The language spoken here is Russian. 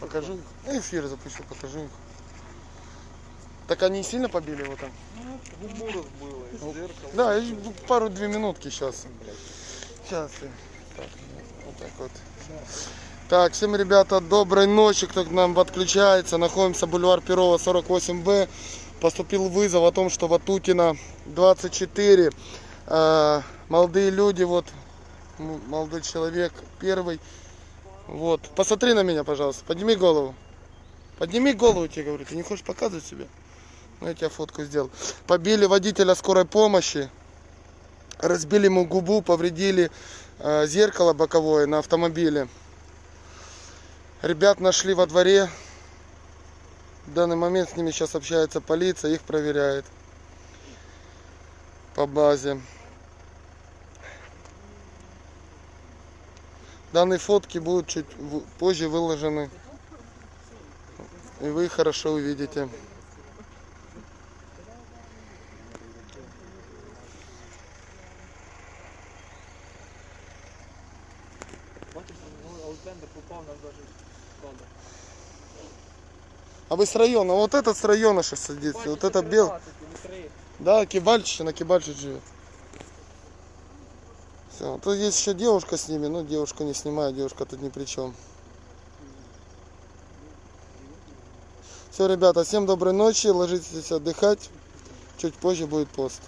Покажу их. Ну, эфир запущу, покажу их. Так они сильно побили его там? Ну, разбыло, и зеркало. Да, и пару-две минутки сейчас. Сейчас. Так, вот так вот. Так, всем, ребята, доброй ночи, кто к нам подключается. Находимся бульвар Перова, 48Б. Поступил вызов о том, что Ватутина 24. э, молодые люди, вот, молодой человек, первый. Вот, посмотри на меня, пожалуйста, подними голову. Подними голову, тебе говорю, ты не хочешь показывать себя? Ну, я тебе фотку сделал. Побили водителя скорой помощи, разбили ему губу, повредили э, зеркало боковое на автомобиле. Ребят нашли во дворе. В данный момент с ними сейчас общается полиция, их проверяет по базе. Данные фотки будут чуть позже выложены. И вы хорошо увидите. А вы с района? Вот этот с района сейчас садится. Вот это бел. Да, Кибальчич, на Кибальчич живет. Все, тут есть еще девушка с ними, но девушку не снимаю, девушка тут ни при чем. Все, ребята, всем доброй ночи, ложитесь отдыхать. Чуть позже будет пост.